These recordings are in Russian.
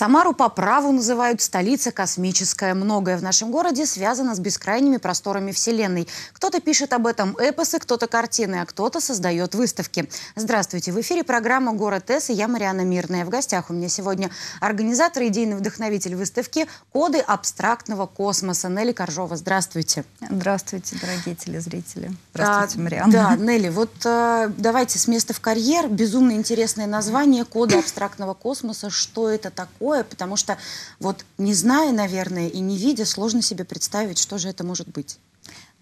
Самару по праву называют столица космическая. Многое в нашем городе связано с бескрайними просторами Вселенной. Кто-то пишет об этом эпосы, кто-то картины, а кто-то создает выставки. Здравствуйте, в эфире программа «Город С» и я Мариана Мирная. В гостях у меня сегодня организатор и идейный вдохновитель выставки «Коды абстрактного космоса» Нелли Коржова. Здравствуйте. Здравствуйте, дорогие телезрители. Здравствуйте, а, Мариана. Да, Нелли, вот а, давайте с места в карьер. Безумно интересное название «Коды абстрактного космоса». Что это такое? Такое, потому что вот не зная, наверное, и не видя, сложно себе представить, что же это может быть.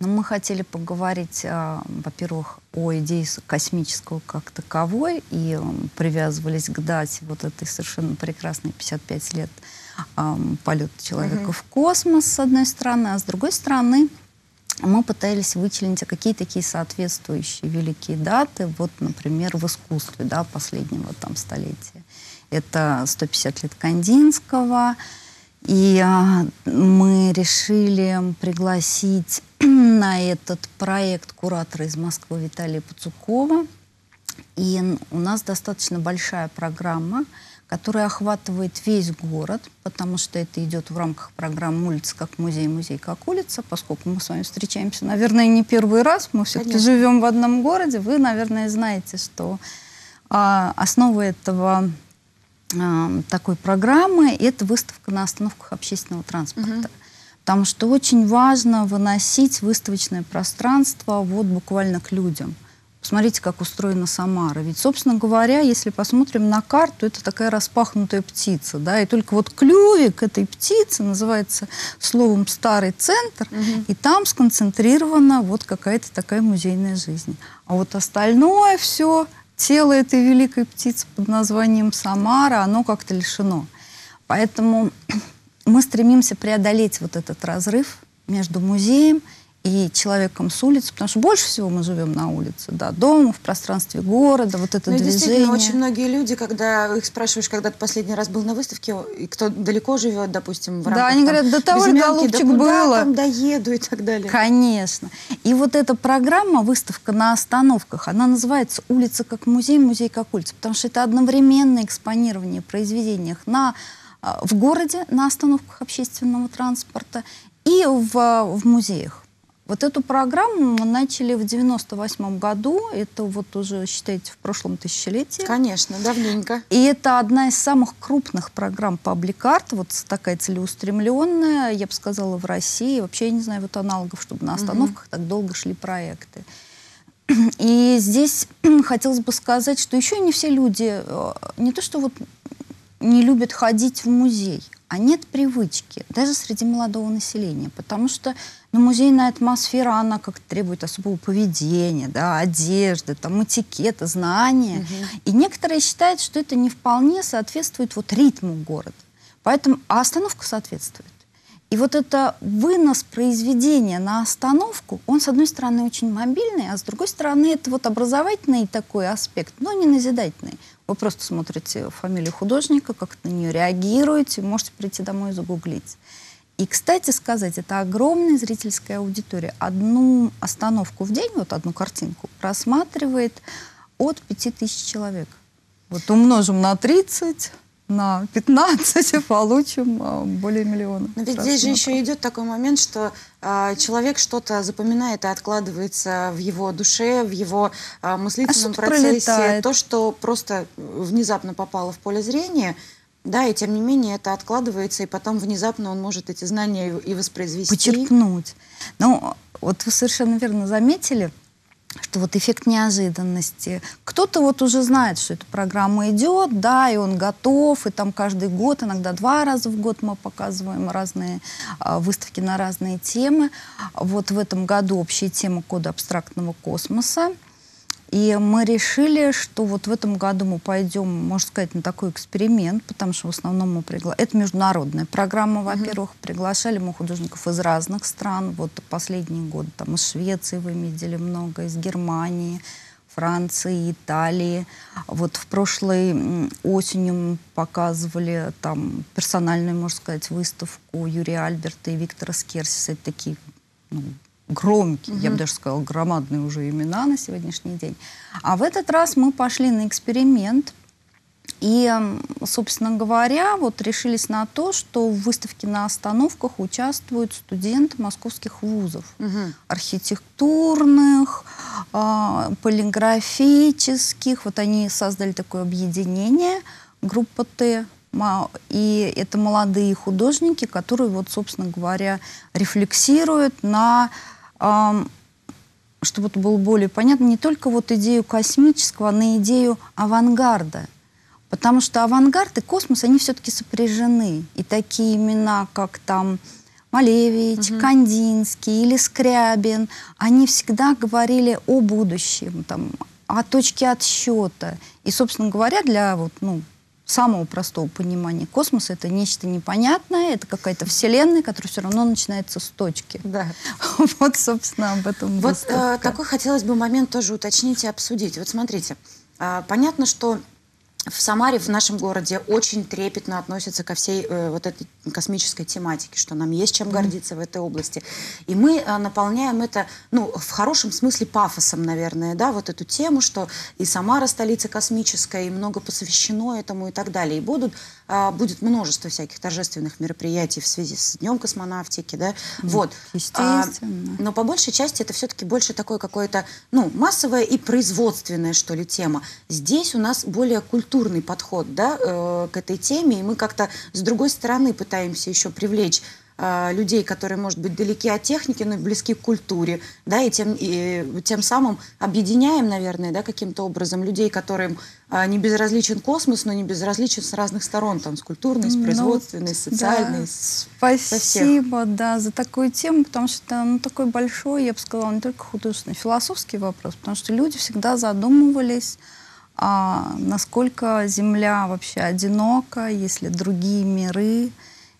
Но ну, мы хотели поговорить, а, во-первых, о идее космического как таковой, и привязывались к дате вот этой совершенно прекрасной 55 лет а, полета человека mm-hmm. в космос, с одной стороны, а с другой стороны, мы пытались вычленить какие такие соответствующие великие даты, вот, например, в искусстве да, последнего там столетия. Это 150 лет Кандинского. И а, мы решили пригласить на этот проект куратора из Москвы Виталия Пацукова. И у нас достаточно большая программа, которая охватывает весь город, потому что это идет в рамках программы «Улица как музей, музей как улица», поскольку мы с вами встречаемся, наверное, не первый раз, мы все-таки живем в одном городе. Вы, наверное, знаете, что а, основа этого такой программы – это выставка на остановках общественного транспорта. Угу. Потому что очень важно выносить выставочное пространство вот буквально к людям. Посмотрите, как устроена Самара. Ведь, собственно говоря, если посмотрим на карту, это такая распахнутая птица. Да? И только вот клювик этой птицы называется словом «старый центр», угу. и там сконцентрирована вот какая-то такая музейная жизнь. А вот остальное все тело этой великой птицы под названием Самара, оно как-то лишено. Поэтому мы стремимся преодолеть вот этот разрыв между музеем и человеком с улицы, потому что больше всего мы живем на улице, да, дома, в пространстве города, вот это ну, движение. Действительно, очень многие люди, когда их спрашиваешь, когда ты последний раз был на выставке, и кто далеко живет, допустим, в рамках, Да, они там, говорят, да того ли голубчик да было. там доеду и так далее. Конечно. И вот эта программа, выставка на остановках, она называется «Улица как музей, музей как улица», потому что это одновременное экспонирование произведений на а, в городе на остановках общественного транспорта и в, в музеях. Вот эту программу мы начали в 98 году. Это вот уже, считайте, в прошлом тысячелетии. Конечно, давненько. И это одна из самых крупных программ паблик-арт, вот такая целеустремленная, я бы сказала, в России. Вообще, я не знаю вот аналогов, чтобы на остановках угу. так долго шли проекты. И здесь хотелось бы сказать, что еще не все люди, э, не то что вот не любят ходить в музей, а нет привычки, даже среди молодого населения, потому что ну, музейная атмосфера, она как требует особого поведения, да, одежды, там, этикета, знания. Угу. И некоторые считают, что это не вполне соответствует вот ритму города. Поэтому, а остановка соответствует. И вот это вынос произведения на остановку, он, с одной стороны, очень мобильный, а с другой стороны, это вот образовательный такой аспект, но не назидательный. Вы просто смотрите фамилию художника, как на нее реагируете, можете прийти домой и загуглить. И, кстати сказать, это огромная зрительская аудитория. Одну остановку в день, вот одну картинку, просматривает от 5000 человек. Вот умножим на 30, на 15 получим а, более миллиона. Но ведь здесь же еще идет такой момент, что э, человек что-то запоминает и откладывается в его душе, в его э, мыслительном а процессе. Пролетает. То, что просто внезапно попало в поле зрения, да, и тем не менее это откладывается, и потом внезапно он может эти знания и воспроизвести. Почерпнуть. Ну, вот вы совершенно верно заметили, что вот эффект неожиданности. Кто-то вот уже знает, что эта программа идет, да, и он готов, и там каждый год, иногда два раза в год мы показываем разные а, выставки на разные темы. Вот в этом году общая тема кода абстрактного космоса. И мы решили, что вот в этом году мы пойдем, можно сказать, на такой эксперимент, потому что в основном мы приглашали... Это международная программа, во-первых. Mm-hmm. Приглашали мы художников из разных стран. Вот последние годы там из Швеции вы видели много, из Германии, Франции, Италии. Вот в прошлой осенью мы показывали там персональную, можно сказать, выставку Юрия Альберта и Виктора Скерсиса. Это такие ну, громкие, угу. я бы даже сказала, громадные уже имена на сегодняшний день. А в этот раз мы пошли на эксперимент. И, собственно говоря, вот решились на то, что в выставке на остановках участвуют студенты московских вузов. Угу. Архитектурных, э, полиграфических. Вот они создали такое объединение, группа Т. И это молодые художники, которые, вот, собственно говоря, рефлексируют на э, чтобы это было более понятно, не только вот идею космического, а на идею авангарда. Потому что авангард и космос, они все-таки сопряжены. И такие имена, как там Малевич, угу. Кандинский или Скрябин, они всегда говорили о будущем, там, о точке отсчета. И, собственно говоря, для вот, ну, самого простого понимания космоса это нечто непонятное, это какая-то вселенная, которая все равно начинается с точки. Да. Вот, собственно, об этом Вот э, такой хотелось бы момент тоже уточнить и обсудить. Вот смотрите, э, понятно, что в Самаре, в нашем городе, очень трепетно относятся ко всей э, вот этой космической тематике, что нам есть чем гордиться в этой области. И мы э, наполняем это, ну, в хорошем смысле пафосом, наверное, да, вот эту тему, что и Самара столица космическая, и много посвящено этому и так далее. И будут, будет множество всяких торжественных мероприятий в связи с Днем космонавтики, да, mm, вот. Естественно. А, но по большей части это все-таки больше такое какое-то, ну, массовое и производственное, что ли, тема. Здесь у нас более культурный подход да, э, к этой теме, и мы как-то с другой стороны пытаемся еще привлечь э, людей, которые, может быть, далеки от техники, но близки к культуре, да, и тем, и тем самым объединяем, наверное, да, каким-то образом людей, которым э, не безразличен космос, но не безразличен с разных сторон, там, с культурной, с ну производственной, с социальной. Да. С, Спасибо, да, за такую тему, потому что ну, такой большой, я бы сказала, не только художественный, философский вопрос, потому что люди всегда задумывались а насколько Земля вообще одинока, если другие миры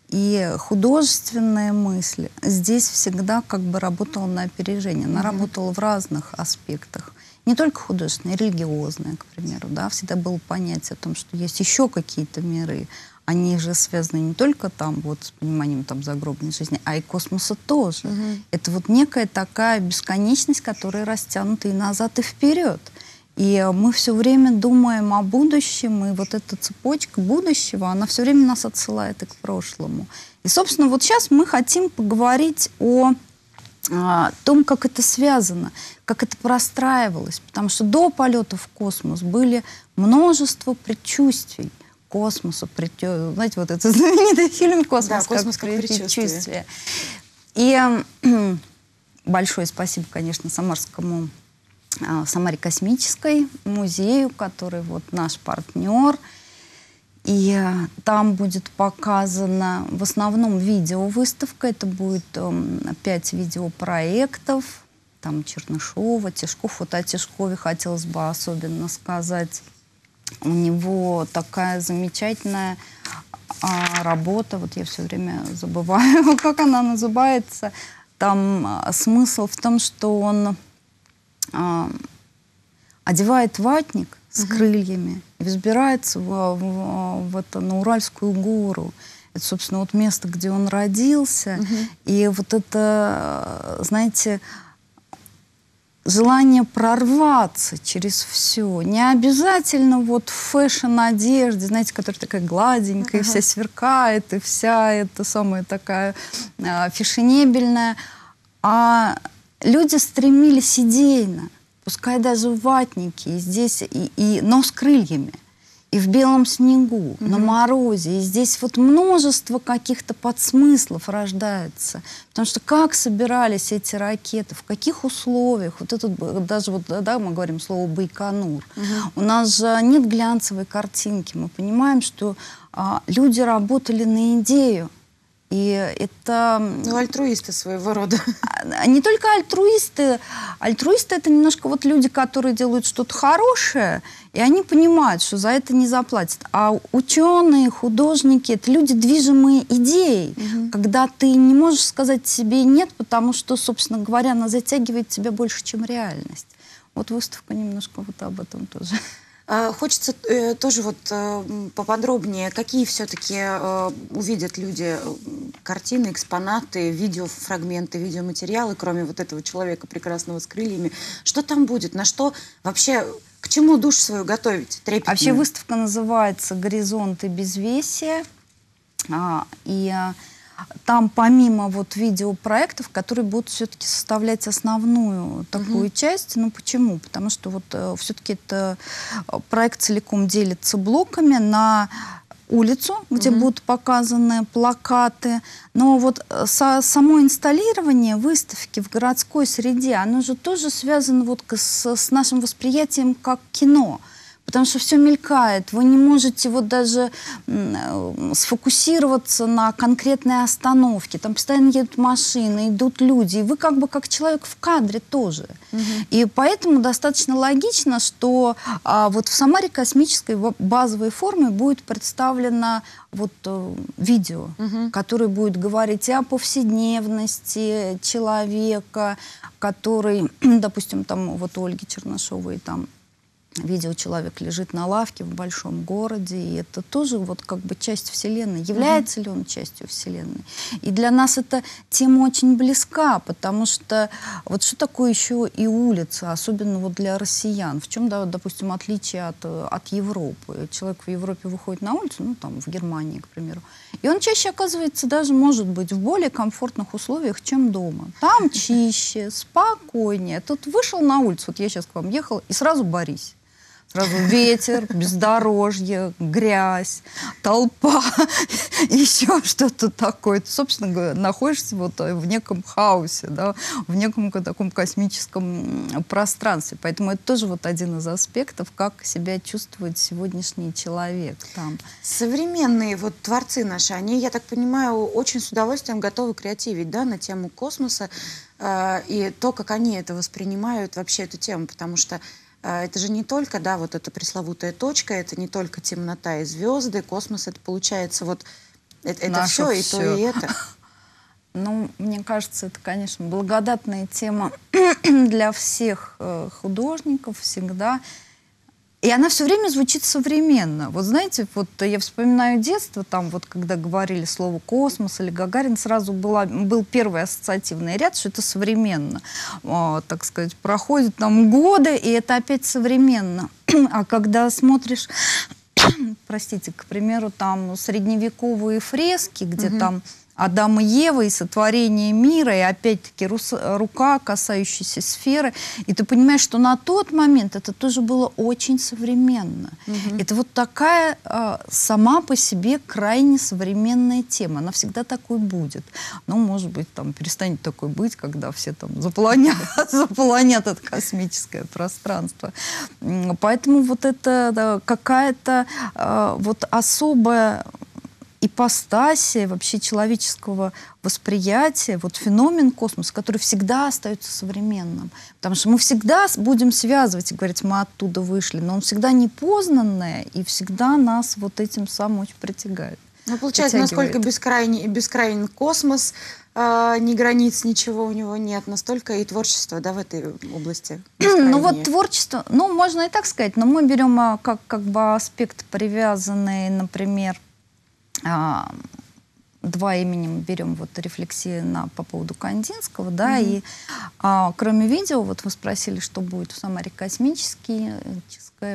и художественная мысль здесь всегда как бы работала на опережение. Она mm-hmm. работала в разных аспектах. Не только художественная, религиозная, к примеру. Да? Всегда было понятие о том, что есть еще какие-то миры. Они же связаны не только там вот с пониманием там загробной жизни, а и космоса тоже. Mm-hmm. Это вот некая такая бесконечность, которая растянута и назад, и вперед. И мы все время думаем о будущем, и вот эта цепочка будущего, она все время нас отсылает и к прошлому. И, собственно, вот сейчас мы хотим поговорить о о том, как это связано, как это простраивалось. Потому что до полета в космос были множество предчувствий космоса. Предчу... Знаете, вот этот знаменитый фильм «Космос, да, космос как, как предчувствие». И большое спасибо, конечно, Самарскому а, Самаре Космической музею, который вот наш партнер. И э, там будет показана в основном видеовыставка. Это будет эм, пять видеопроектов. Там Чернышова, Тишков. Вот о Тишкове хотелось бы особенно сказать. У него такая замечательная а, работа. Вот я все время забываю, как она называется. Там а, смысл в том, что он а, одевает ватник с угу. крыльями и взбирается в, в, в это, на Уральскую гору. Это, собственно, вот место, где он родился. Угу. И вот это, знаете, желание прорваться через все. Не обязательно вот в фэшн-одежде, знаете, которая такая гладенькая, uh-huh. вся сверкает, и вся эта самая такая э, фешенебельная. А люди стремились идейно, пускай даже в ватнике, и здесь, и, и, но с крыльями, и в белом снегу, mm-hmm. на морозе. И здесь вот множество каких-то подсмыслов рождается. Потому что как собирались эти ракеты, в каких условиях, вот этот, даже вот, да, мы говорим слово «байконур», mm-hmm. у нас же нет глянцевой картинки. Мы понимаем, что а, люди работали на идею, и это... Ну, альтруисты своего рода. А, не только альтруисты. Альтруисты — это немножко вот люди, которые делают что-то хорошее, и они понимают, что за это не заплатят. А ученые, художники — это люди, движимые идеей, угу. когда ты не можешь сказать себе «нет», потому что, собственно говоря, она затягивает тебя больше, чем реальность. Вот выставка немножко вот об этом тоже. А, хочется э, тоже вот э, поподробнее, какие все-таки э, увидят люди картины, экспонаты, видеофрагменты, видеоматериалы, кроме вот этого человека прекрасного с крыльями. Что там будет? На что вообще к чему душу свою готовить? Трепетную? Вообще выставка называется «Горизонты безвесия». А, и а, там помимо вот видеопроектов, которые будут все-таки составлять основную такую угу. часть, ну почему? Потому что вот э, все-таки это э, проект целиком делится блоками на улицу, где угу. будут показаны плакаты. Но вот э, со, само инсталлирование выставки в городской среде, оно же тоже связано вот с, с нашим восприятием как кино потому что все мелькает. Вы не можете вот даже сфокусироваться на конкретной остановке. Там постоянно едут машины, идут люди, и вы как бы как человек в кадре тоже. Угу. И поэтому достаточно логично, что а, вот в Самаре космической базовой форме будет представлено вот э, видео, угу. которое будет говорить о повседневности человека, который, допустим, там вот у Ольги Чернышовой там видео человек лежит на лавке в большом городе, и это тоже вот как бы часть Вселенной. Является mm-hmm. ли он частью Вселенной? И для нас эта тема очень близка, потому что вот что такое еще и улица, особенно вот для россиян? В чем, да, допустим, отличие от, от Европы? Человек в Европе выходит на улицу, ну там в Германии, к примеру, и он чаще оказывается даже, может быть, в более комфортных условиях, чем дома. Там чище, спокойнее. Тут вышел на улицу, вот я сейчас к вам ехала, и сразу борись. Сразу ветер, бездорожье, грязь, толпа, еще что-то такое. Ты, собственно говоря, находишься вот в неком хаосе, да, в неком таком космическом пространстве. Поэтому это тоже вот один из аспектов, как себя чувствует сегодняшний человек там. Современные вот творцы наши, они, я так понимаю, очень с удовольствием готовы креативить, да, на тему космоса э, и то, как они это воспринимают вообще эту тему, потому что это же не только, да, вот эта пресловутая точка, это не только темнота и звезды, космос, это получается вот, это, это все, и то, и это. Ну, мне кажется, это, конечно, благодатная тема для всех э, художников всегда. И она все время звучит современно. Вот знаете, вот я вспоминаю детство, там вот когда говорили слово космос или Гагарин, сразу была, был первый ассоциативный ряд, что это современно. О, так сказать, проходят там годы, и это опять современно. А когда смотришь, простите, к примеру, там средневековые фрески, где угу. там Адам и Ева и сотворение мира, и опять-таки рука, касающаяся сферы. И ты понимаешь, что на тот момент это тоже было очень современно. Угу. Это вот такая э, сама по себе крайне современная тема. Она всегда такой будет. Ну, может быть, там перестанет такой быть, когда все там заполонят, заполонят это космическое пространство. Поэтому вот это да, какая-то э, вот особая ипостаси вообще человеческого восприятия, вот феномен космоса, который всегда остается современным. Потому что мы всегда будем связывать и говорить, мы оттуда вышли, но он всегда непознанное и всегда нас вот этим самым очень притягает. Ну, получается, насколько бескрайний, бескрайний космос, э, ни границ, ничего у него нет, настолько и творчество, да, в этой области. Ну вот творчество, ну можно и так сказать, но мы берем а, как, как бы аспект привязанный, например, а, два имени берем вот рефлексии на, по поводу Кандинского, да, mm-hmm. и а, кроме видео, вот вы спросили, что будет в Самаре космический,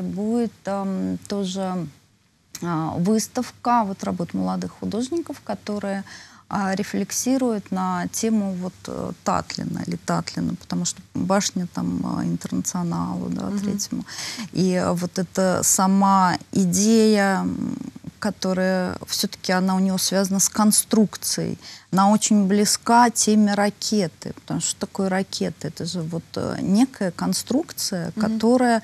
будет там тоже а, выставка вот работ молодых художников, которые а, рефлексируют на тему вот э, Татлина или Татлина, потому что башня там а, интернационалу, да, mm-hmm. третьему. И вот эта сама идея которая все-таки она у него связана с конструкцией. Она очень близка теме ракеты. Потому что, такое ракета? Это же вот э, некая конструкция, mm-hmm. которая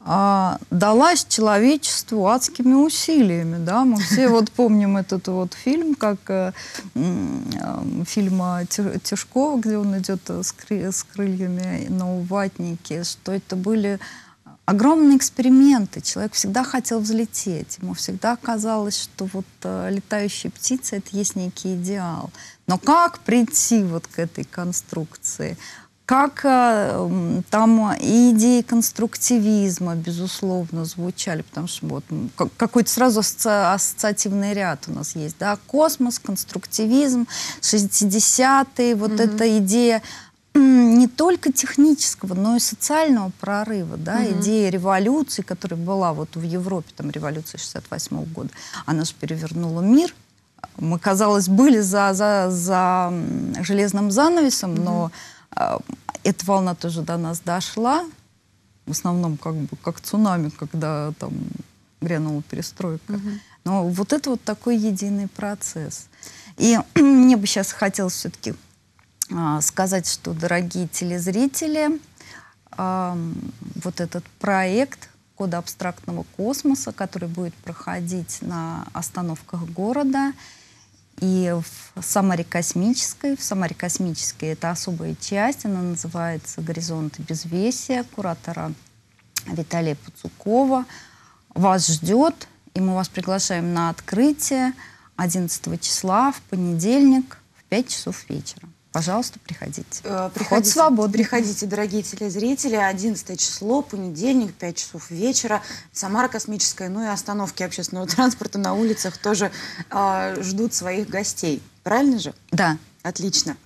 а, далась человечеству адскими усилиями. Да? Мы все вот помним этот вот фильм, как э, э, фильм Тишкова, где он идет с, кры- с крыльями на уватнике, что это были огромные эксперименты. Человек всегда хотел взлететь. Ему всегда казалось, что вот э, летающая птица — это есть некий идеал. Но как прийти вот к этой конструкции? Как э, там и идеи конструктивизма, безусловно, звучали, потому что вот какой-то сразу ассоциативный ряд у нас есть, да, космос, конструктивизм, 60-е, вот mm-hmm. эта идея не только технического, но и социального прорыва, да, угу. идея революции, которая была вот в Европе, там революция 68 -го года, она же перевернула мир. Мы, казалось, были за, за, за железным занавесом, угу. но э, эта волна тоже до нас дошла, в основном как бы как цунами, когда там грянула перестройка. Угу. Но вот это вот такой единый процесс. И мне бы сейчас хотелось все-таки сказать, что, дорогие телезрители, а, вот этот проект кода абстрактного космоса, который будет проходить на остановках города, и в Самаре Космической. В Самаре Космической это особая часть, она называется «Горизонты безвесия» куратора Виталия Пуцукова. Вас ждет, и мы вас приглашаем на открытие 11 числа в понедельник в 5 часов вечера. Пожалуйста, приходите. Э, приходите, свободный. Приходите, дорогие телезрители. 11 число, понедельник, 5 часов вечера. Самара Космическая, ну и остановки общественного транспорта на улицах тоже э, ждут своих гостей. Правильно же? Да. Отлично.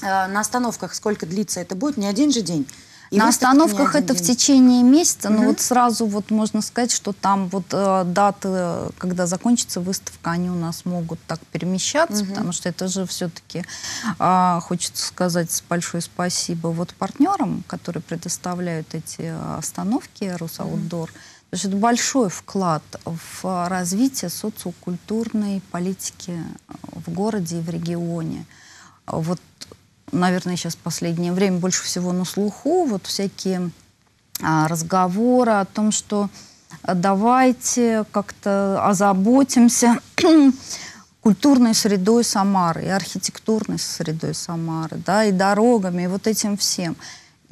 Э, на остановках сколько длится это будет? Не один же день? И на остановках это в течение месяца, угу. но вот сразу вот можно сказать, что там вот э, даты, когда закончится выставка, они у нас могут так перемещаться, угу. потому что это же все-таки, э, хочется сказать большое спасибо вот партнерам, которые предоставляют эти остановки Росаутдор. Угу. То есть это большой вклад в развитие социокультурной политики в городе и в регионе. Вот наверное, сейчас в последнее время больше всего на слуху, вот всякие а, разговоры о том, что а, давайте как-то озаботимся культурной средой Самары, и архитектурной средой Самары, да, и дорогами, и вот этим всем.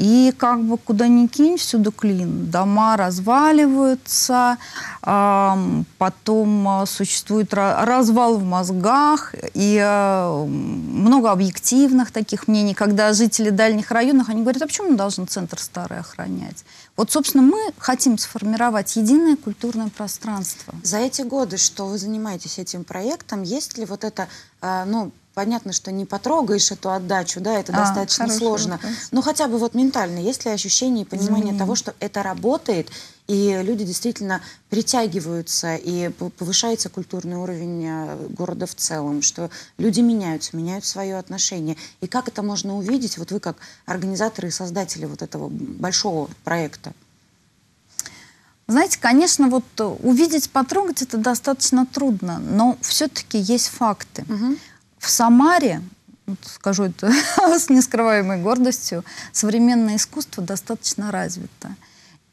И как бы куда ни кинь, всюду клин. Дома разваливаются, потом э, существует развал в мозгах, и э, много объективных таких мнений, когда жители дальних районов, они говорят, а почему мы должны центр старый охранять? Вот, собственно, мы хотим сформировать единое культурное пространство. За эти годы, что вы занимаетесь этим проектом, есть ли вот это, э, ну, понятно, что не потрогаешь эту отдачу, да, это а, достаточно сложно. Вопрос. Но хотя бы вот ментально, есть ли ощущение и понимание mm. того, что это работает, и люди действительно притягиваются, и повышается культурный уровень э, города в целом, что люди меняются, меняют свое отношение. И как это можно увидеть, вот вы как организаторы и создатели вот этого большого проекта? Знаете, конечно, вот увидеть, потрогать это достаточно трудно, но все-таки есть факты. Угу. В Самаре, скажу это с нескрываемой гордостью, современное искусство достаточно развито.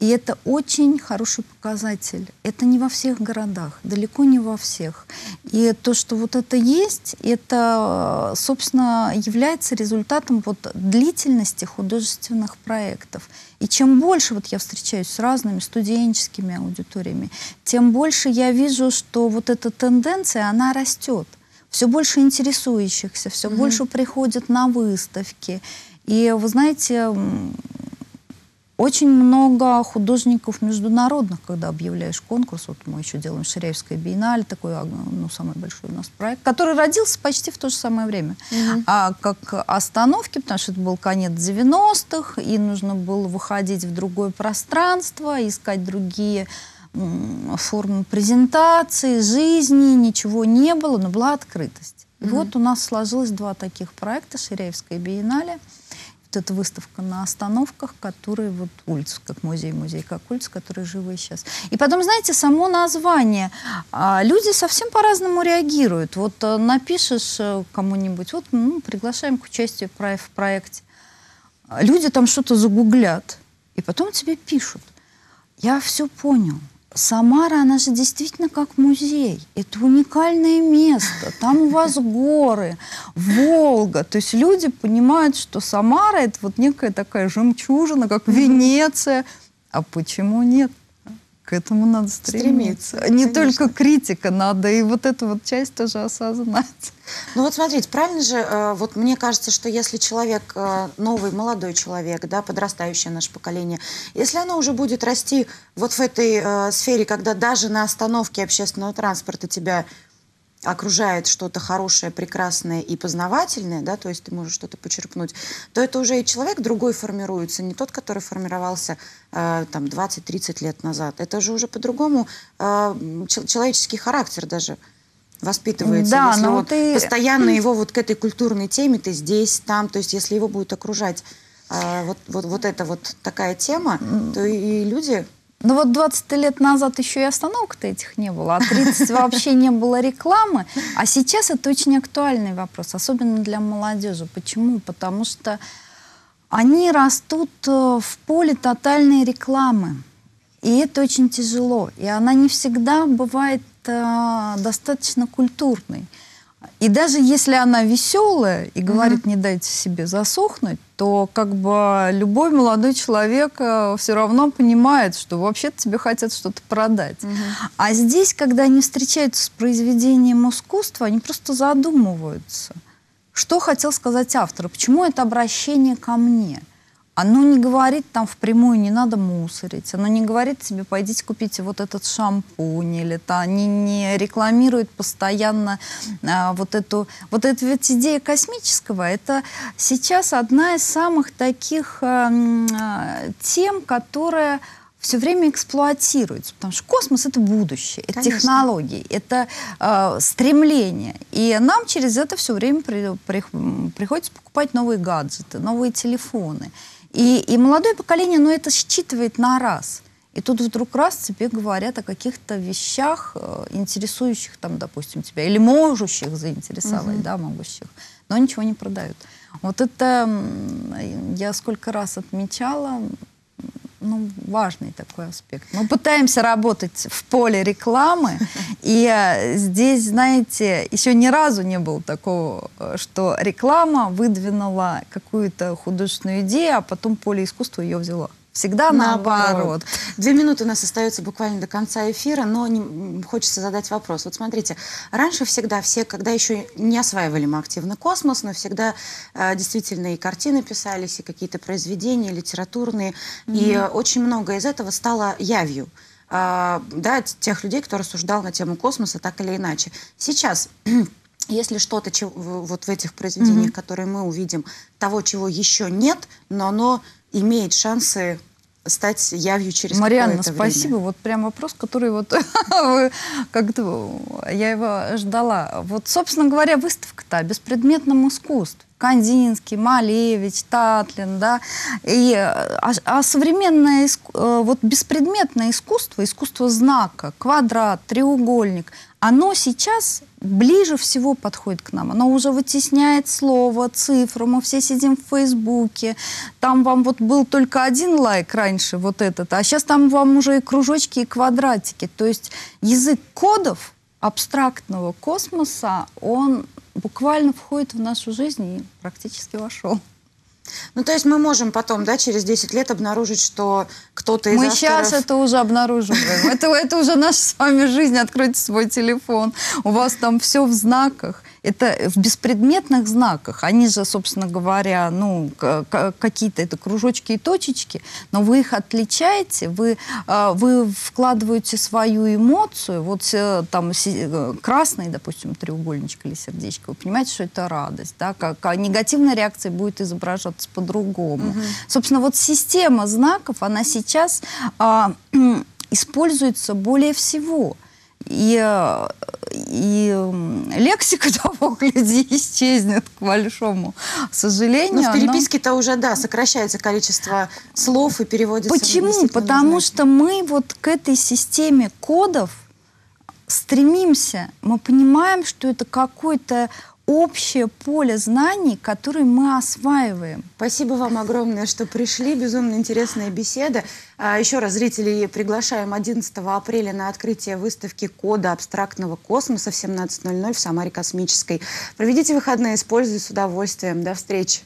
И это очень хороший показатель. Это не во всех городах, далеко не во всех. И то, что вот это есть, это, собственно, является результатом вот длительности художественных проектов. И чем больше вот я встречаюсь с разными студенческими аудиториями, тем больше я вижу, что вот эта тенденция, она растет все больше интересующихся, все mm-hmm. больше приходят на выставки. И вы знаете, очень много художников международных, когда объявляешь конкурс, вот мы еще делаем Ширяевское биеннале, такой а, ну, самый большой у нас проект, который родился почти в то же самое время. Mm-hmm. А как остановки, потому что это был конец 90-х, и нужно было выходить в другое пространство, искать другие формы презентации, жизни, ничего не было, но была открытость. И mm-hmm. вот у нас сложилось два таких проекта, Ширяевская биеннале, вот эта выставка на остановках, которые вот улицы, как музей, музей как улица, которые живы сейчас. И потом, знаете, само название. А, люди совсем по-разному реагируют. Вот а, напишешь а, кому-нибудь, вот ну, приглашаем к участию в проекте. Люди там что-то загуглят, и потом тебе пишут. Я все понял. Самара, она же действительно как музей. Это уникальное место. Там у вас горы, Волга. То есть люди понимают, что Самара это вот некая такая жемчужина, как Венеция. А почему нет? К этому надо стремиться. стремиться Не конечно. только критика, надо и вот эту вот часть тоже осознать. Ну вот смотрите, правильно же, э, вот мне кажется, что если человек, э, новый, молодой человек, да, подрастающее наше поколение, если оно уже будет расти вот в этой э, сфере, когда даже на остановке общественного транспорта тебя окружает что-то хорошее, прекрасное и познавательное, да, то есть ты можешь что-то почерпнуть, то это уже и человек другой формируется, не тот, который формировался э, там 20-30 лет назад. Это же уже по-другому э, человеческий характер даже воспитывается. Да, если но ты... постоянно его вот к этой культурной теме, ты здесь, там, то есть если его будет окружать э, вот, вот, вот эта вот такая тема, то и люди ну вот 20 лет назад еще и остановок-то этих не было, а 30 вообще не было рекламы. А сейчас это очень актуальный вопрос, особенно для молодежи. Почему? Потому что они растут э, в поле тотальной рекламы. И это очень тяжело. И она не всегда бывает э, достаточно культурной. И даже если она веселая и говорит, mm-hmm. не дайте себе засохнуть, то как бы любой молодой человек э, все равно понимает, что вообще-то тебе хотят что-то продать. Угу. А здесь, когда они встречаются с произведением искусства, они просто задумываются, что хотел сказать автор, почему это обращение ко мне. Оно не говорит там впрямую, не надо мусорить. Оно не говорит тебе, пойдите купите вот этот шампунь. Или то не, не рекламирует постоянно а, вот эту... Вот эта ведь идея космического, это сейчас одна из самых таких а, а, тем, которая все время эксплуатируется, потому что космос это будущее, это Конечно. технологии, это э, стремление. И нам через это все время при, при, приходится покупать новые гаджеты, новые телефоны. И, и молодое поколение, ну, это считывает на раз. И тут вдруг раз тебе говорят о каких-то вещах, э, интересующих там, допустим, тебя, или можущих заинтересовать, угу. да, могущих, но ничего не продают. Вот это я сколько раз отмечала, ну, важный такой аспект. Мы пытаемся работать в поле рекламы, и э, здесь, знаете, еще ни разу не было такого, э, что реклама выдвинула какую-то художественную идею, а потом поле искусства ее взяло. Всегда наоборот. наоборот. Две минуты у нас остается буквально до конца эфира, но не, хочется задать вопрос. Вот смотрите, раньше всегда все, когда еще не осваивали мы активно космос, но всегда э, действительно и картины писались, и какие-то произведения литературные, mm-hmm. и очень много из этого стало явью. Э, да, тех людей, кто рассуждал на тему космоса так или иначе. Сейчас если что-то вот в этих произведениях, mm-hmm. которые мы увидим, того, чего еще нет, но оно имеет шансы стать явью через Марианна, спасибо. Время. Вот прям вопрос, который вот как-то я его ждала. Вот, собственно говоря, выставка-то о беспредметном искусстве. Кандинский, Малевич, Татлин, да, и а, а современное э, вот беспредметное искусство, искусство знака, квадрат, треугольник, оно сейчас ближе всего подходит к нам. Оно уже вытесняет слово, цифру. Мы все сидим в Фейсбуке. Там вам вот был только один лайк раньше, вот этот, а сейчас там вам уже и кружочки, и квадратики. То есть язык кодов абстрактного космоса, он буквально входит в нашу жизнь и практически вошел. Ну, то есть мы можем потом, да, через 10 лет обнаружить, что кто-то из Мы авторов... сейчас это уже обнаруживаем. Это, это уже наша с вами жизнь. Откройте свой телефон. У вас там все в знаках это в беспредметных знаках. Они же, собственно говоря, ну, какие-то это кружочки и точечки, но вы их отличаете, вы, а, вы вкладываете свою эмоцию, вот э, там э, красный, допустим, треугольничек или сердечко, вы понимаете, что это радость, да, как, как негативная реакция будет изображаться по-другому. Угу. Собственно, вот система знаков, она сейчас а, используется более всего. И и лексика того, гляди, исчезнет, к большому сожалению. Но в переписке-то уже, да, сокращается количество слов и переводится Почему? Потому что мы вот к этой системе кодов стремимся. Мы понимаем, что это какой-то общее поле знаний, которое мы осваиваем. Спасибо вам огромное, что пришли. Безумно интересная беседа. А, еще раз зрителей приглашаем 11 апреля на открытие выставки кода абстрактного космоса в 17.00 в Самаре Космической. Проведите выходные, используйте с удовольствием. До встречи.